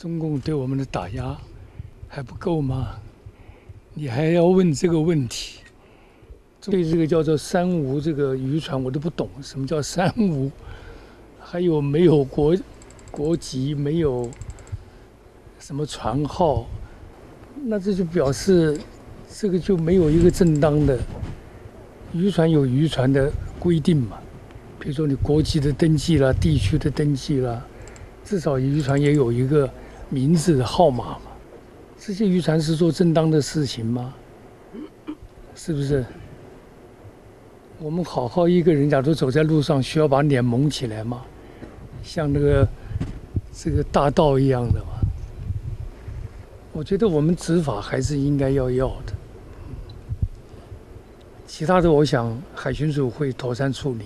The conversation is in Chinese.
中共对我们的打压还不够吗？你还要问这个问题？对这个叫做“三无”这个渔船，我都不懂，什么叫“三无”？还有没有国国籍？没有什么船号？那这就表示这个就没有一个正当的渔船有渔船的规定嘛？比如说你国籍的登记啦，地区的登记啦，至少渔船也有一个名字号码嘛。这些渔船是做正当的事情吗？是不是？我们好好一个人，假如走在路上，需要把脸蒙起来吗？像那个这个大道一样的吗？我觉得我们执法还是应该要要的。其他的，我想海巡署会妥善处理。